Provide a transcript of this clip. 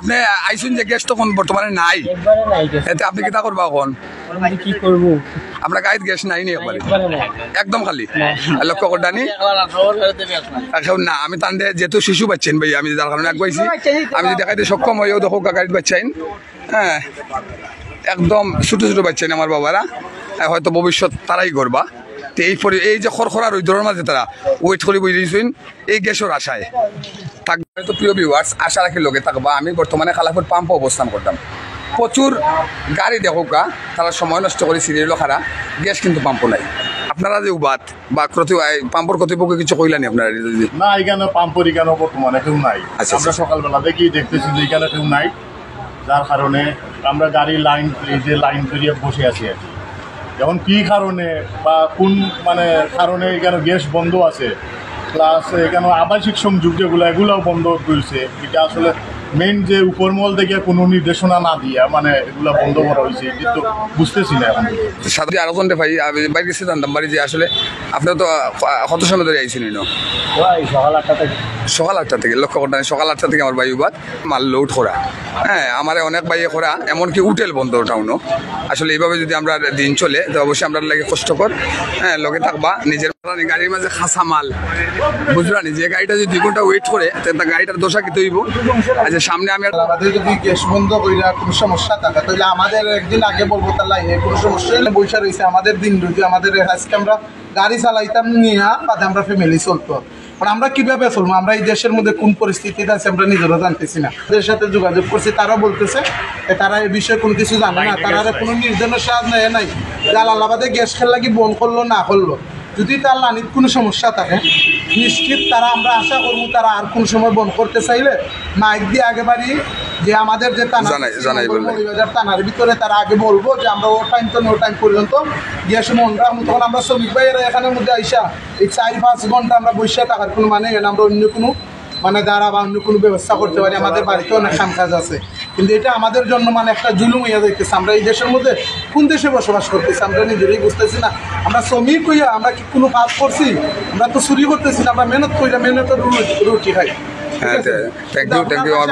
আপনি আইসুন যে গ্যাস তখন বর্তমানে নাই। এতে আপনি কিতা করবা এখন? কি করব? আপনার গাড়িতে গ্যাস নাই নি একবারে। একদম খালি। লক্ষ্য করডানি এখন না আমি তান্ডে যেহেতু শিশু পাচ্ছেন ভাই আমি যার কারণে আগুয়াইছি আমি যদি দেখাইতে সক্ষম হইও দেখো গাড়িতে বাচ্চাইন। হ্যাঁ। একদম ছোট ছোট বাচ্চাইন আমার বাবারা। হ্যাঁ, হয়তো ভবিষ্যৎ তারাই করবা। তো এই পরি এই যে খরখরা রোদ্রের মাঝে তারা ওয়েট করে বই দিয়েছেন এই গ্যাসের আশায়। থাকবে তো প্রিয় ভিউয়ার্স আশা রাখি লোকে থাকবা। আমি বর্তমানে খালাপুর পাম্প অবস্থান করতাম। প্রচুর গাড়ি দেখো গা তারা সময় নষ্ট করে সিরিয়াল খারা গ্যাস কিন্তু পাম্প নাই। আপনারা যে উবাত বা কর্তৃ পাম্পর কর্তৃপক্ষ কিছু কইলানি আপনারা? না এখানে পাম্পর এখানে বর্তমানে কেউ নাই। আচ্ছা, আমরা আচ্ছা। সকালবেলা দেখি দেখতেছি যে এখানে কেউ নাই। যার কারণে আমরা গাড়ি লাইন এই যে লাইন করিয়ে বসে আছি আর কি। যেমন কি কারণে বা কোন মানে কারণে এখানে গ্যাস বন্ধ আছে প্লাস এখানে আবাসিক সংযোগ যেগুলো এগুলোও বন্ধ করছে এটা আসলে মেইন যে উপরমহল থেকে কোনো নির্দেশনা না দিয়া মানে এগুলো বন্ধ করা হয়েছে কিন্তু বুঝতেছি না এখন। সাথে আরও জন ভাই? আমি বাইরে গেছি জানতাম বাড়ি যে আসলে আপনারা তো কত সময় ধরে আইছেন সকাল আটটা থেকে। সকাল আটটা থেকে লক্ষ্য করতে সকাল আটটা থেকে আমার উবাদ মাল লোড করা। হ্যাঁ আমার অনেক ভাইয়ে করা এমনকি উটেল বন্ধ টাউনও। আসলে এইভাবে যদি আমরা দিন চলে, তো অবশ্যই আমরা লাগে কষ্টকর। হ্যাঁ লগে থাকবা, নিজের গাড়ির মাঝে খাসা মাল। বুঝলানি যে গাড়িটা যদি দুই ঘণ্টা ওয়েট করে তাহলে গাড়িটার দোষা কি তৈব? আচ্ছা সামনে আমি আর যদি গ্যাস বন্ধ কইরা কোনো সমস্যা থাকে, তাহলে আমাদের একদিন আগে বলব লাইনে কোনো সমস্যা হলে বৈশা রয়েছে আমাদের দিন রুটি আমাদের আজকে আমরা গাড়ি চালাইতাম নিয়ে বাদে আমরা ফ্যামিলি চলতো। আমরা কীভাবে চলবো? আমরা এই দেশের মধ্যে কোন পরিস্থিতিতে আছে আমরা নিজেরা জানতেছি না। তাদের সাথে যোগাযোগ করছি তারা বলতেছে তারা এই বিষয়ে কোনো কিছু জানে না। তারা কোনো সাহায্য নেয় নাই। জালালাবাদে গ্যাস খেলা কি বন্ধ করল, না করল। যদি তার লানির কোনো সমস্যা থাকে নিশ্চিত তারা আমরা আশা করব তারা আর কোন সময় বন্ধ করতে চাইলে। মাইক দিয়ে আগে বাড়ি যে আমাদের যে বললে। টানার ভিতরে তারা আগে বলব যে আমরা ও টাইম তো নো টাইম পর্যন্ত গিয়ে রাখব তখন আমরা শ্রমিক ভাইয়েরা এখানের মধ্যে আইসা এই চার পাঁচ ঘণ্টা আমরা বসে থাকার কোনো মানে আমরা অন্য কোনো মানে দ্বারা বা অন্য কোনো ব্যবস্থা করতে পারি। আমাদের বাড়িতে অনেক কাম কাজ আছে। কিন্তু এটা আমাদের জন্য মানে একটা জুলুম হইয়া যাইতেছে। আমরা এই দেশের মধ্যে কোন দেশে বসবাস করতেছি আমরা নিজেরাই বুঝতেছি না। আমরা শ্রমিক হইয়া আমরা কি কোনো কাজ করছি? আমরা তো চুরি করতেছি না আমরা মেহনত করি মেহনত রুটি খাই। হ্যাঁ থ্যাংক ইউ থ্যাংক ইউ আমার